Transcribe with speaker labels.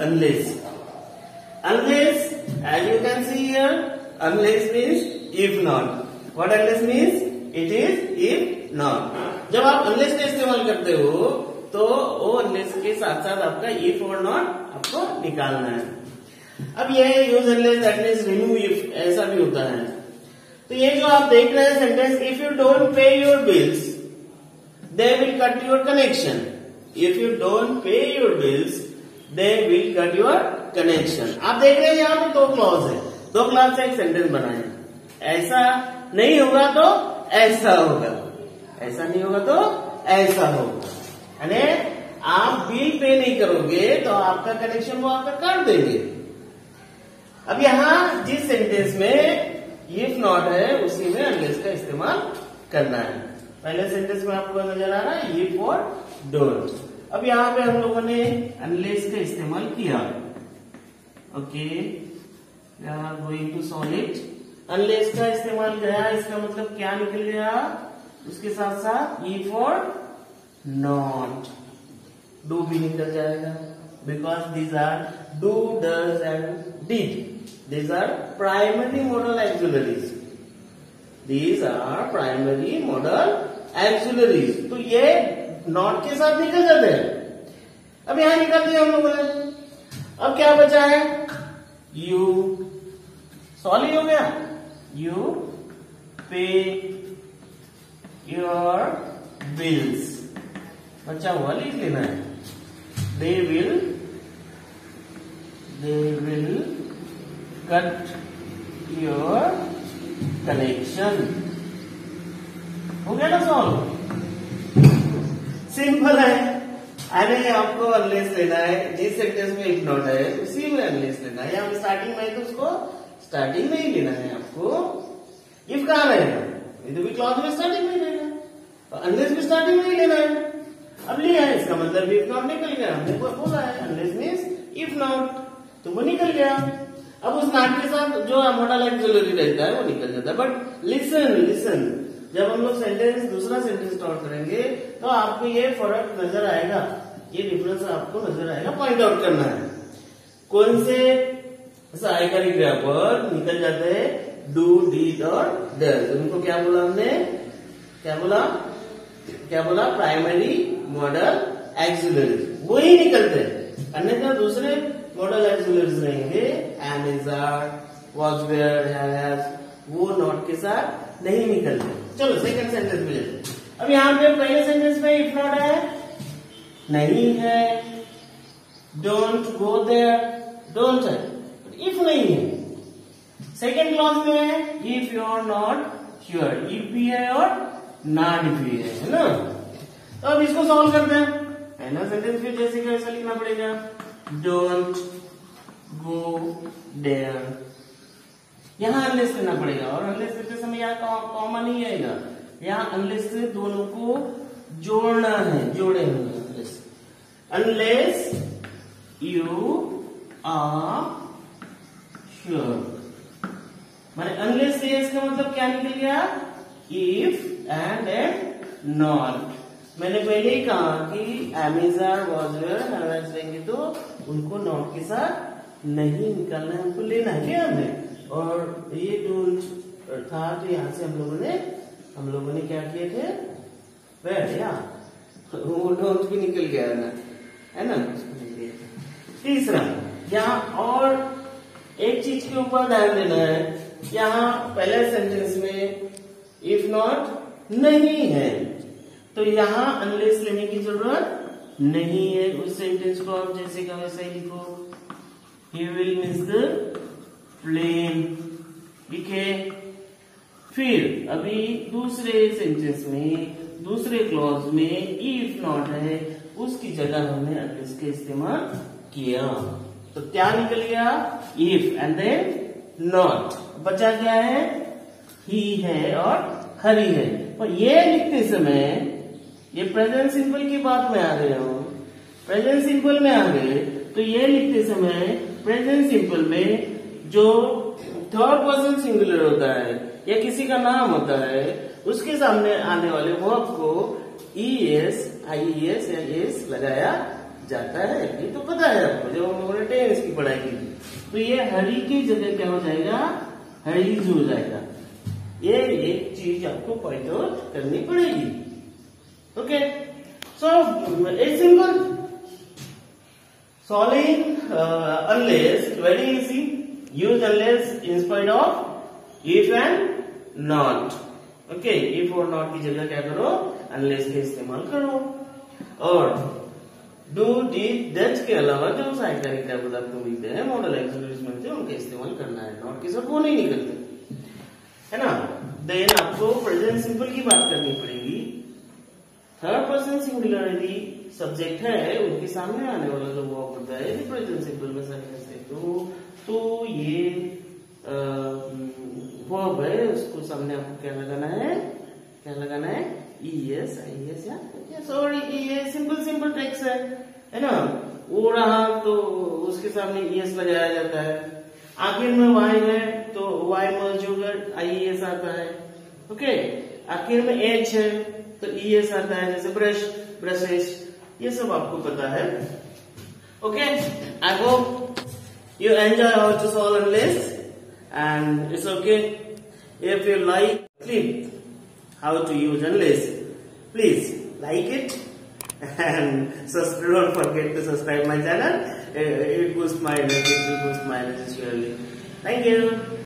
Speaker 1: unless. Unless, as you can see here, unless means if not. What unless means? It is if not. जब आप unless का इस्तेमाल करते हो तो वो unless के साथ साथ आपका if or not आपको निकालना है। अब यह use unless at least renew if ऐसा भी होता है। तो ये जो आप देख रहे हैं sentence if you don't pay your bills they will cut your connection if you don't pay your bills they will cut your connection आप देख रहे हैं यहाँ पे दो क्लॉज है। दो क्लॉज से एक सेंटेंस बनाए। ऐसा नहीं होगा तो ऐसा होगा। ऐसा नहीं होगा तो ऐसा होगा। यानी आप बिल पे नहीं करोगे तो आपका कनेक्शन वो आपका काट देंगे। अब यहाँ जिस सेंटेंस में इफ़ नॉट है, उसी में अनलेस का इस्तेमाल करना है। पहले सेंटेंस में आपको नज़र आ रहा है इफ़ और डोंट अब यहाँ पे हम लोगों ने अनलेस इस्तेमाल किया। Okay going to solid unless का इस्तेमाल गया, इसका मतलब क्या निकल गया? उसके साथ साथ ई फॉर नॉट डू भी निकल जाएगा। Because these are do does and did These are primary modal auxiliaries. These are primary modal auxiliaries. तो ये नॉट के साथ निकल जाते हैं। अब यहाँ निकल दिया हम लोगों ने। अब क्या बचा है? यू सॉलिड हो गया। यू पे योर बिल्स बच्चा हुआ लिख लेना है। They will they will cut your connection हो गया ना सॉल्व सिंपल है। अरे, आपको अनलेस लेना है। जिस सेंटेंस में इफ़ नॉट है उसी में अनलेस लेना है। यहाँ स्टार्टिंग में तो उसको स्टार्टिंग में ही लेना है आपको। इफ़ कहा रहेगा? ये तो भी क्लॉज में स्टार्टिंग में ही लेना तो अनलेस भी स्टार्टिंग में ही लेना है। अब लिया है, इसका मतलब इफ़ नॉट निकल गया। हमने बोला है अनलेस मीन्स इफ़ नॉट तो वो निकल गया। अब उस नाट के साथ जो मोटा लाइक ज्वेलरी रहता है, वो निकल जाता है। बट लिसन लिसन जब हम लोग सेंटेंस दूसरा सेंटेंस स्टार्ट करेंगे तो आपको ये फ़र्क नज़र आएगा। ये डिफरेंस आपको नज़र आएगा पॉइंट आउट करना है। कौन से सहायकारी क्रिया पर निकल जाते हैं? डू डीड और डज उनको क्या बोला हमने? क्या बोला? क्या बोला? प्राइमरी मॉडल एक्सिलरी वही निकलते हैं। अन्यथा दूसरे मॉडल एक्सिलरीज रहेंगे। एमेजार वॉजवेयर हैज़ वो नॉट के साथ नहीं निकलते। चलो सेकंड सेंटेंस में अब यहाँ पे पहले सेंटेंस नहीं है। डोंट गो देयर डोंट है इफ़ नहीं है सेकेंड क्लॉज में है if you are not sure if भी है और नॉट भी है है ना? तो अब इसको सॉल्व करते हैं। पहला सेंटेंस भी जैसे कि वैसा लिखना पड़ेगा। डोंट गो देयर यहाँ अनलेस लेना पड़ेगा और अनलेस लेते समय यहाँ कॉमन ही आएगा। यहाँ अनलेस से दोनों को जोड़ना है, जोड़े हुए। अनलेस यू आर श्योर माने अनलेस से इसका मतलब क्या निकल गया? इफ़ एंड एंड नॉट मैंने पहले ही कहा कि एमेजॉन वॉजर देंगे तो उनको नॉट के साथ नहीं निकालना है, उनको लेना है क्या हमें? और ये टूल था तो यहाँ से हम लोगों ने, हम लोगों ने क्या किए थे? या वो डोंट भी निकल गया ना। है ना? तीसरा, यहाँ और एक चीज़ के ऊपर ध्यान देना है, यहाँ पहले सेंटेंस में इफ़ नॉट नहीं है। तो यहाँ अनलेस लेने की ज़रूरत नहीं है। उस सेंटेंस को आप जैसे का वैसा ही लिखो। He will miss the plane है? फिर, अभी दूसरे सेंटेंस में दूसरे क्लॉज में इफ़ नॉट है, उसकी जगह हमने अनलेस का इस्तेमाल किया। तो क्या निकल गया? इफ़ एंड देन नॉट बचा क्या है? ही है और हरी है। और ये लिखते समय, ये प्रेजेंट सिंपल की बात में आ गए हो प्रेजेंट सिंपल में आ गए। तो ये लिखते समय प्रेजेंट सिंपल में जो थर्ड पर्सन सिंगुलर होता है, या किसी का नाम होता है, उसके सामने आने वाले वर्ब को ई एस आई एस या एस लगाया जाता है। ये तो पता है आपको, जब हम लोगों ने टेंस की पढ़ाई की तो ये हरी की जगह क्या हो जाएगा? हरीज हो जाएगा। ये एक चीज़ आपको पॉइंट आउट करनी पड़ेगी। Okay so a simple solving unless very easy use unless in spite of if and not. Okay if और not की जगह क्या करो? Unless का इस्तेमाल करो। और डू डी दैट के अलावा जो सहायकारी क्रियापद आपको मिलते हैं मॉडल एक्सप्रेस मिलते हैं उनका इस्तेमाल करना है नॉट के सब वो नहीं निकलते। है ना? देन आपको प्रेजेंट सिंपल की बात करनी पड़ेगी। थर्ड पर्सन सिंगुलर यदि सब्जेक्ट है, उनके सामने आने वाला जो वर्ब होता है प्रेजेंट सिंपल में से तो तो ये वर्ब है, उसको सामने आपको क्या लगाना है? क्या लगाना है? ई एस आई एस या? यस और ये सिंपल सिंपल टेक्स है। है ना? वो रहा तो उसके सामने ई एस लगाया जाता है। आखिर में वाई है तो वाई होकर आई एस आता है। ओके आखिर में एच है तो ई एस आता है, जैसे ब्रश ब्रशेस ये सब आपको पता है okay I hope you enjoy how to solve and list and it's okay if you like clip how to use and list please like it and subscribe, don't forget to subscribe my channel it boosts my energy it will boost my energy surely thank you